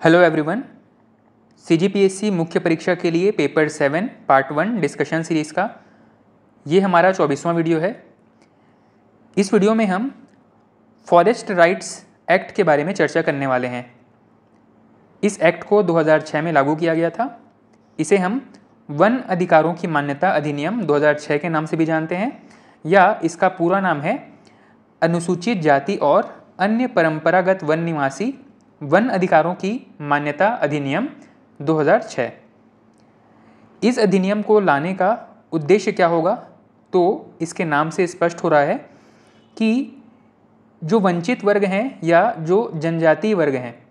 Hello everyone CGPSC मुख्य परीक्षा के लिए paper seven part one discussion series का ये हमारा चौबीसवां वीडियो है। इस वीडियो में हम फॉरेस्ट राइट्स एक्ट के बारे में चर्चा करने वाले हैं। इस एक्ट को 2006 में लागू किया गया था। इसे हम वन अधिकारों की मान्यता अधिनियम 2006 के नाम से भी जानते हैं, या इसका पूरा नाम है अनुसूचित जाति और अन्य परंपरागत वन निवासी वन अधिकारों की मान्यता अधिनियम 2006 इस अधिनियम को लाने का उद्देश्य क्या होगा? तो इसके नाम से स्पष्ट हो रहा है कि जो वंचित वर्ग हैं या जो जनजातीय वर्ग हैं,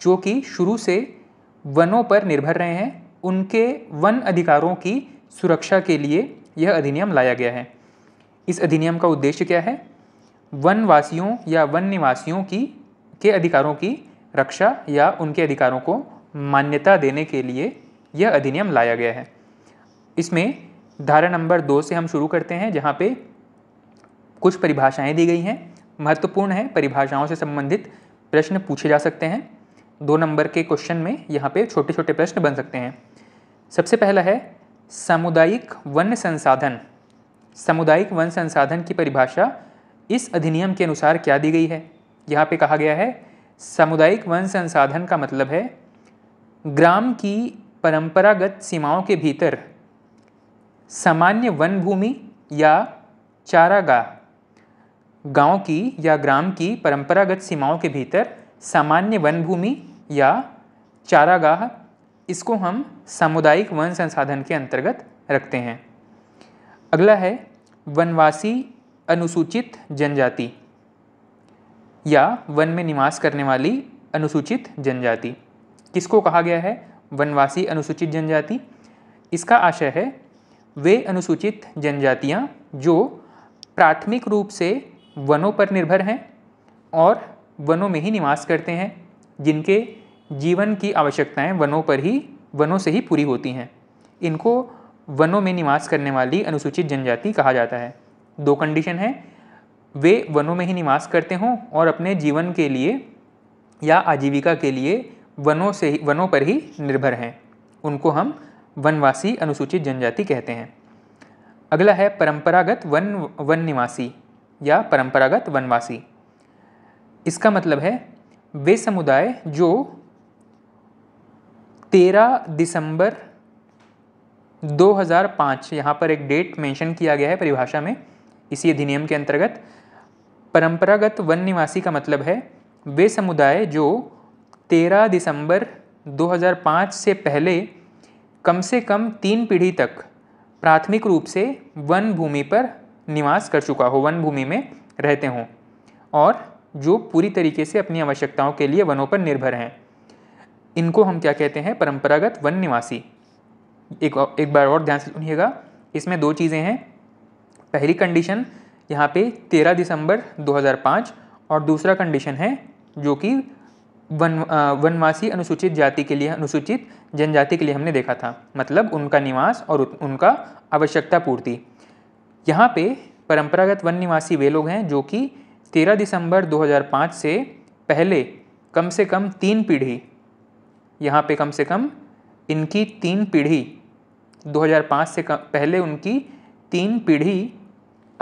जो कि शुरू से वनों पर निर्भर रहे हैं, उनके वन अधिकारों की सुरक्षा के लिए यह अधिनियम लाया गया है। इस अधिनियम का उद्देश्य क्या है? वनवासियों या वन निवासियों की, के अधिकारों की रक्षा या उनके अधिकारों को मान्यता देने के लिए यह अधिनियम लाया गया है। इसमें धारा नंबर दो से हम शुरू करते हैं, जहाँ पे कुछ परिभाषाएँ दी गई हैं। महत्वपूर्ण है, परिभाषाओं से संबंधित प्रश्न पूछे जा सकते हैं। दो नंबर के क्वेश्चन में यहाँ पे छोटे छोटे प्रश्न बन सकते हैं। सबसे पहला है, सामुदायिक वन संसाधन। सामुदायिक वन संसाधन की परिभाषा इस अधिनियम के अनुसार क्या दी गई है? यहाँ पे कहा गया है सामुदायिक वन संसाधन का मतलब है ग्राम की परंपरागत सीमाओं के भीतर सामान्य वन भूमि या चारागाह, गाँव की या ग्राम की परंपरागत सीमाओं के भीतर सामान्य वन भूमि या चारागाह, इसको हम सामुदायिक वन संसाधन के अंतर्गत रखते हैं। अगला है वनवासी अनुसूचित जनजाति। या वन में निवास करने वाली अनुसूचित जनजाति। किसको कहा गया है? वनवासी अनुसूचित जनजाति। इसका आशय है, वे अनुसूचित जनजातियाँ जो प्राथमिक रूप से वनों पर निर्भर हैं और वनों में ही निवास करते हैं, जिनके जीवन की आवश्यकताएँ वनों पर ही, वनों से ही पूरी होती हैं। इनको वनों में निवास करने वाली अनुसूचित जनजाति कहा जाता है। दो कंडीशन है वे वनों में ही निवास करते हों और अपने जीवन के लिए या आजीविका के लिए वनों से ही, वनों पर ही निर्भर हैं। उनको हम वनवासी अनुसूचित जनजाति कहते हैं। अगला है परंपरागत वन वन निवासी या परंपरागत वनवासी। इसका मतलब है वे समुदाय जो 13 दिसंबर 2005 यहाँ पर एक डेट मेंशन किया गया है परिभाषा में, इसी अधिनियम के अंतर्गत परंपरागत वन निवासी का मतलब है, वे समुदाय जो 13 दिसंबर 2005 से पहले कम से कम तीन पीढ़ी तक प्राथमिक रूप से वन भूमि पर निवास कर चुका हो, वन भूमि में रहते हों और जो पूरी तरीके से अपनी आवश्यकताओं के लिए वनों पर निर्भर हैं। इनको हम क्या कहते हैं? परंपरागत वन निवासी एक एक बार और ध्यान से सुनिएगा। इसमें दो चीज़ें हैं। पहली कंडीशन यहाँ पे 13 दिसंबर 2005 और दूसरा कंडीशन है जो कि वन वनवासी अनुसूचित जाति के लिए, अनुसूचित जनजाति के लिए हमने देखा था। मतलब उनका निवास और उनका आवश्यकता पूर्ति। यहाँ पे परंपरागत वन निवासी वे लोग हैं जो कि 13 दिसंबर 2005 से पहले कम से कम तीन पीढ़ी, यहाँ पे कम से कम इनकी तीन पीढ़ी 2005 से पहले उनकी तीन पीढ़ी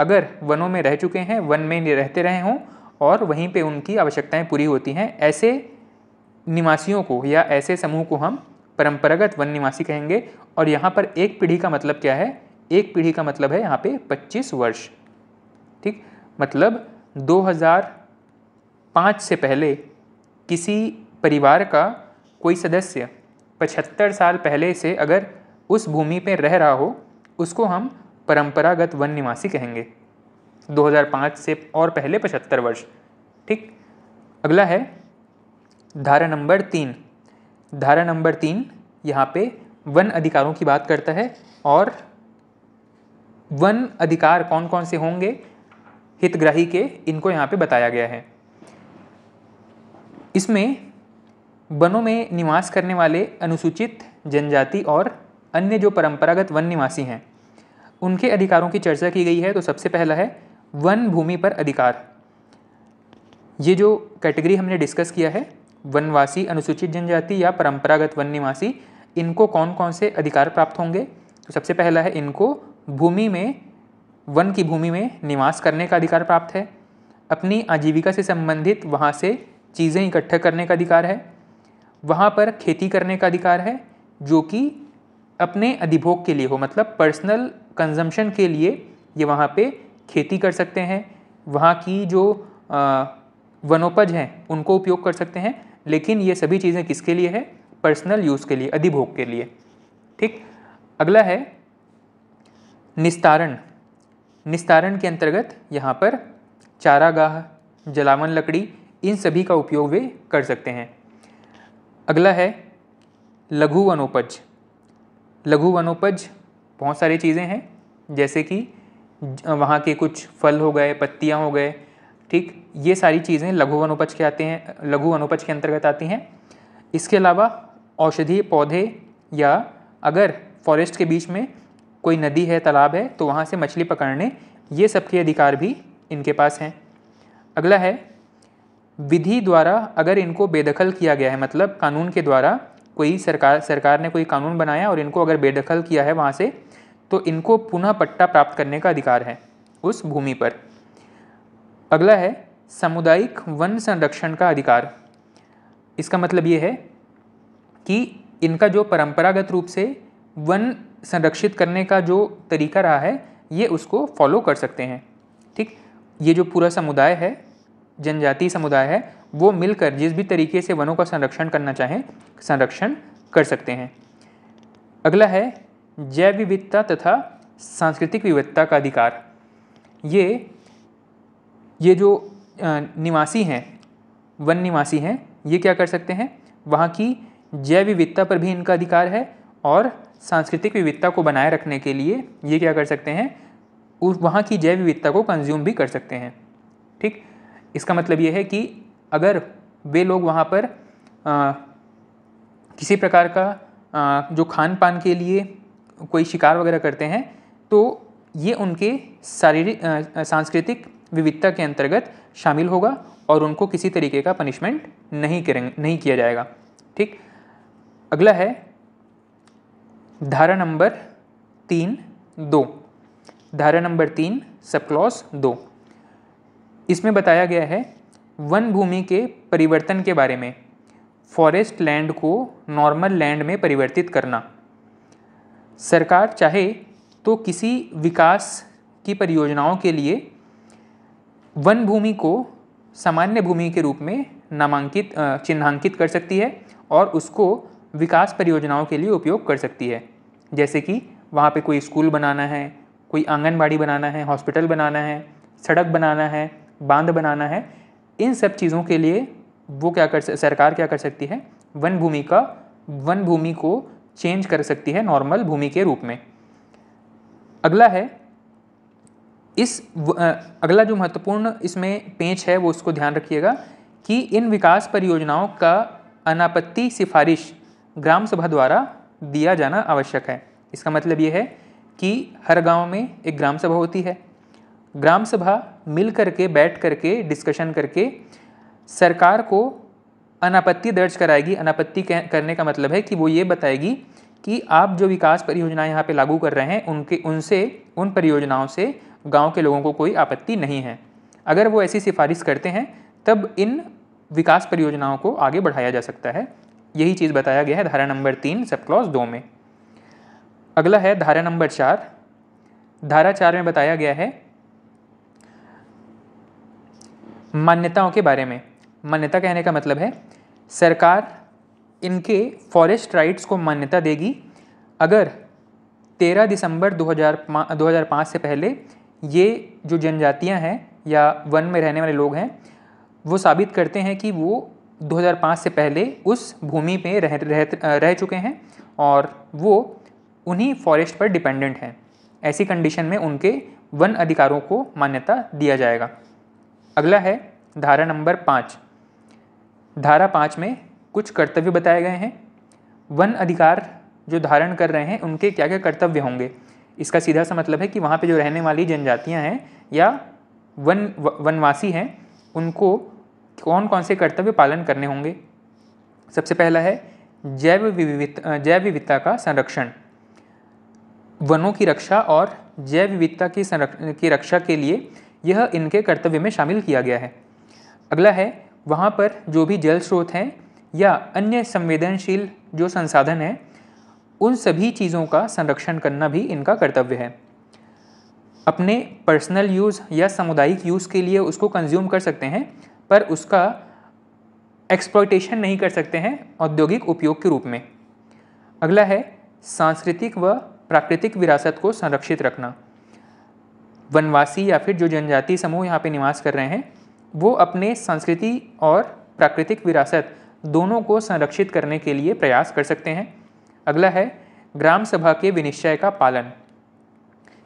अगर वनों में रह चुके हैं, वन में रहते रहे हों, और वहीं पे उनकी आवश्यकताएँ पूरी होती हैं, ऐसे निवासियों को या ऐसे समूह को हम परंपरागत वन निवासी कहेंगे। और यहाँ पर एक पीढ़ी का मतलब क्या है? एक पीढ़ी का मतलब है यहाँ पे 25 वर्ष। ठीक? मतलब 2005 से पहले किसी परिवार का कोई सदस्य 75 साल पहले से अगर उस भूमि पर रह रहा हो, उसको हम परंपरागत वन निवासी कहेंगे। 2005 से और पहले 75 वर्ष। ठीक? अगला है, धारा नंबर तीन। धारा नंबर तीन यहाँ पे वन अधिकारों की बात करता है और वन अधिकार कौन कौन से होंगे? हितग्राही के, इनको यहाँ पे बताया गया है। इसमें वनों में निवास करने वाले अनुसूचित जनजाति और अन्य जो परंपरागत वन निवासी हैं उनके अधिकारों की चर्चा की गई है तो सबसे पहला है वन भूमि पर अधिकार। ये जो कैटेगरी हमने डिस्कस किया है, वनवासी, अनुसूचित जनजाति या परंपरागत वन निवासी इनको कौन कौन से अधिकार प्राप्त होंगे? तो सबसे पहला है इनको भूमि में, वन की भूमि में निवास करने का अधिकार प्राप्त है। अपनी आजीविका से संबंधित वहाँ से चीज़ें इकट्ठा करने का अधिकार है। वहाँ पर खेती करने का अधिकार है, जो कि अपने अधिभोग के लिए हो मतलब पर्सनल कंजम्पशन के लिए ये वहाँ पे खेती कर सकते हैं। वहाँ की जो वनोपज हैं, उनको उपयोग कर सकते हैं। लेकिन ये सभी चीज़ें किसके लिए है? पर्सनल यूज़ के लिए, अधिभोग के लिए। ठीक? अगला है निस्तारण। निस्तारण के अंतर्गत यहाँ पर चारागाह, जलावन लकड़ी, इन सभी का उपयोग वे कर सकते हैं। अगला है लघु वनोपज। लघु वनोपज, बहुत सारी चीज़ें हैं, जैसे कि वहाँ के कुछ फल हो गए, पत्तियाँ हो गए, ठीक, ये सारी चीज़ें लघु वनोपज के आते हैं, लघु वनोपज के अंतर्गत आती हैं। इसके अलावा औषधीय पौधे या अगर फॉरेस्ट के बीच में कोई नदी है, तालाब है तो वहाँ से मछली पकड़ने, ये सब के अधिकार भी इनके पास हैं। अगला है, विधि द्वारा अगर इनको बेदखल किया गया है मतलब कानून के द्वारा कोई सरकार सरकार ने कोई कानून बनाया और इनको अगर बेदखल किया है वहाँ से तो इनको पुनः पट्टा प्राप्त करने का अधिकार है उस भूमि पर। अगला है, सामुदायिक वन संरक्षण का अधिकार। इसका मतलब ये है कि इनका जो परंपरागत रूप से वन संरक्षित करने का जो तरीका रहा है, ये उसको फॉलो कर सकते हैं। ठीक? ये जो पूरा समुदाय है जनजाति समुदाय है वो मिलकर जिस भी तरीके से वनों का संरक्षण करना चाहें, संरक्षण कर सकते हैं। अगला है जैव विविधता तथा सांस्कृतिक विविधता का अधिकार। ये ये जो निवासी हैं, वन निवासी हैं, ये क्या कर सकते हैं? वहाँ की जैव विविधता पर भी इनका अधिकार है और सांस्कृतिक विविधता को बनाए रखने के लिए ये क्या कर सकते हैं? वहाँ की जैव विविधता को कंज्यूम भी कर सकते हैं। ठीक? इसका मतलब ये है कि अगर वे लोग वहाँ पर आ, किसी प्रकार का आ, जो खान पान के लिए कोई शिकार वगैरह करते हैं तो ये उनके शारीरिक सांस्कृतिक विविधता के अंतर्गत शामिल होगा और उनको किसी तरीके का पनिशमेंट नहीं करेंगे नहीं किया जाएगा। ठीक? अगला है धारा नंबर तीन दो। धारा नंबर तीन सब क्लॉज दो। इसमें बताया गया है वन भूमि के परिवर्तन के बारे में फॉरेस्ट लैंड को नॉर्मल लैंड में परिवर्तित करना। सरकार चाहे तो किसी विकास की परियोजनाओं के लिए वन भूमि को सामान्य भूमि के रूप में नामांकित चिन्हांकित कर सकती है और उसको विकास परियोजनाओं के लिए उपयोग कर सकती है। जैसे कि वहाँ पे कोई स्कूल बनाना है, कोई आंगनबाड़ी बनाना है, हॉस्पिटल बनाना है, सड़क बनाना है, बाँध बनाना है इन सब चीज़ों के लिए वो क्या कर सरकार क्या कर सकती है? वन भूमि का, वन भूमि को चेंज कर सकती है नॉर्मल भूमि के रूप में। अगला है, इस अगला जो महत्वपूर्ण इसमें पेंच है वो उसको ध्यान रखिएगा कि इन विकास परियोजनाओं का अनापत्ति सिफारिश ग्राम सभा द्वारा दिया जाना आवश्यक है। इसका मतलब ये है कि हर गाँव में एक ग्राम सभा होती है। ग्राम सभा मिल करके, बैठ करके डिस्कशन करके, सरकार को अनापत्ति दर्ज कराएगी। अनापत्ति करने का मतलब है कि वो ये बताएगी कि आप जो विकास परियोजनाएँ यहाँ पे लागू कर रहे हैं, उनके, उनसे, उन परियोजनाओं से गाँव के लोगों को कोई आपत्ति नहीं है। अगर वो ऐसी सिफारिश करते हैं, तब इन विकास परियोजनाओं को आगे बढ़ाया जा सकता है। यही चीज़ बताया गया है धारा नंबर तीन सब क्लॉज दो में। अगला है धारा नंबर चार। धारा चार में बताया गया है मान्यताओं के बारे में। मान्यता कहने का मतलब है सरकार इनके फॉरेस्ट राइट्स को मान्यता देगी। अगर 13 दिसंबर 2005 2005 से पहले ये जो जनजातियाँ हैं या वन में रहने वाले लोग हैं वो साबित करते हैं कि वो 2005 से पहले उस भूमि पे रह रह, रह चुके हैं और वो उन्हीं फॉरेस्ट पर डिपेंडेंट हैं। ऐसी कंडीशन में उनके वन अधिकारों को मान्यता दिया जाएगा। अगला है धारा नंबर पाँच। धारा पाँच में कुछ कर्तव्य बताए गए हैं। वन अधिकार जो धारण कर रहे हैं, उनके क्या क्या कर्तव्य होंगे? इसका सीधा सा मतलब है कि वहाँ पे जो रहने वाली जनजातियाँ हैं या वन, वनवासी हैं, उनको कौन कौन से कर्तव्य पालन करने होंगे? सबसे पहला है जैव विविधता जैव विविधता का संरक्षण। वनों की रक्षा और जैव विविधता की संरक्षण की रक्षा के लिए यह इनके कर्तव्य में शामिल किया गया है। अगला है, वहाँ पर जो भी जल स्रोत हैं या अन्य संवेदनशील जो संसाधन हैं, उन सभी चीज़ों का संरक्षण करना भी इनका कर्तव्य है। अपने पर्सनल यूज़ या सामुदायिक यूज़ के लिए उसको कंज्यूम कर सकते हैं, पर उसका एक्सप्लॉयटेशन नहीं कर सकते हैं औद्योगिक उपयोग के रूप में। अगला है, सांस्कृतिक व प्राकृतिक विरासत को संरक्षित रखना। वनवासी या फिर जो जनजाति समूह यहाँ पे निवास कर रहे हैं, वो अपने संस्कृति और प्राकृतिक विरासत दोनों को संरक्षित करने के लिए प्रयास कर सकते हैं। अगला है, ग्राम सभा के विनिश्चय का पालन।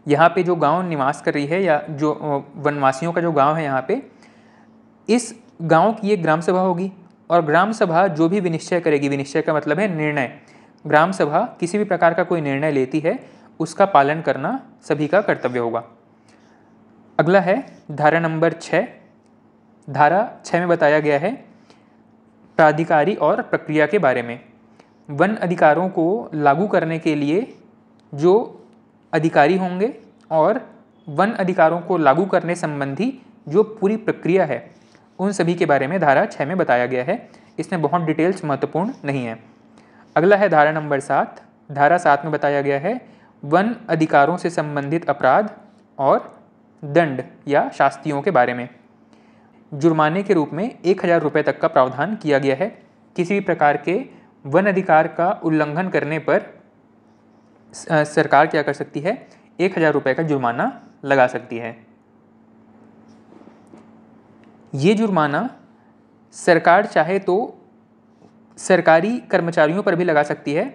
यहाँ पे जो गाँव निवास कर रही है या जो वनवासियों का जो गाँव है यहाँ पे, इस गाँव की एक ग्राम सभा होगी और ग्राम सभा जो भी विनिश्चय करेगी, विनिश्चय का मतलब है निर्णय। ग्राम सभा किसी भी प्रकार का कोई निर्णय लेती है, उसका पालन करना सभी का कर्तव्य होगा। अगला है, धारा नंबर छः। धारा छः में बताया गया है प्राधिकारी और प्रक्रिया के बारे में। वन अधिकारों को लागू करने के लिए जो अधिकारी होंगे और वन अधिकारों को लागू करने संबंधी जो पूरी प्रक्रिया है, उन सभी के बारे में धारा छः में बताया गया है। इसमें बहुत डिटेल्स महत्वपूर्ण नहीं है। अगला है, धारा नंबर सात। धारा सात में बताया गया है, वन अधिकारों से संबंधित अपराध और दंड या शास्तियों के बारे में। जुर्माने के रूप में एक हज़ार रुपये तक का प्रावधान किया गया है। किसी भी प्रकार के वन अधिकार का उल्लंघन करने पर सरकार क्या कर सकती है? एक हज़ार रुपये का जुर्माना लगा सकती है। ये जुर्माना सरकार चाहे तो सरकारी कर्मचारियों पर भी लगा सकती है।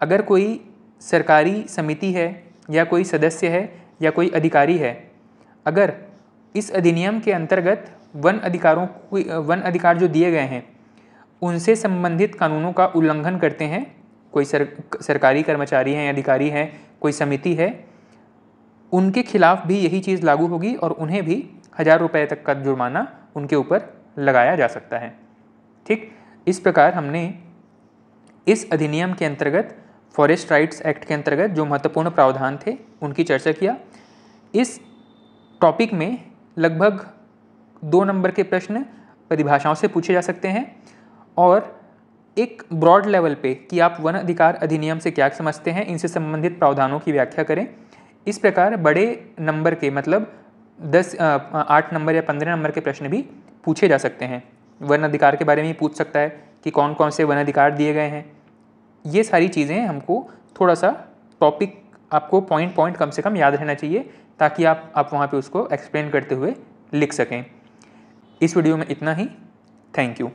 अगर कोई सरकारी समिति है या कोई सदस्य है या कोई अधिकारी है अगर इस अधिनियम के अंतर्गत वन अधिकारों वन अधिकार जो दिए गए हैं, उनसे संबंधित कानूनों का उल्लंघन करते हैं, कोई सर, सरकारी कर्मचारी हैं, अधिकारी हैं, कोई समिति है, उनके खिलाफ भी यही चीज़ लागू होगी और उन्हें भी हज़ार रुपये तक का जुर्माना उनके ऊपर लगाया जा सकता है। ठीक इस प्रकार हमने इस अधिनियम के अंतर्गत, फॉरेस्ट राइट्स एक्ट के अंतर्गत जो महत्वपूर्ण प्रावधान थे, उनकी चर्चा किया। इस टॉपिक में लगभग दो नंबर के प्रश्न परिभाषाओं से पूछे जा सकते हैं और एक ब्रॉड लेवल पे कि आप वन अधिकार अधिनियम से क्या समझते हैं, इनसे संबंधित प्रावधानों की व्याख्या करें। इस प्रकार बड़े नंबर के मतलब दस आठ नंबर या पंद्रह नंबर के प्रश्न भी पूछे जा सकते हैं। वन अधिकार के बारे में पूछ सकता है कि कौन कौन से वन अधिकार दिए गए हैं। ये सारी चीज़ें हमको थोड़ा सा टॉपिक आपको पॉइंट पॉइंट कम से कम याद रहना चाहिए ताकि आप आप वहाँ पे उसको एक्सप्लेन करते हुए लिख सकें। इस वीडियो में इतना ही। Thank you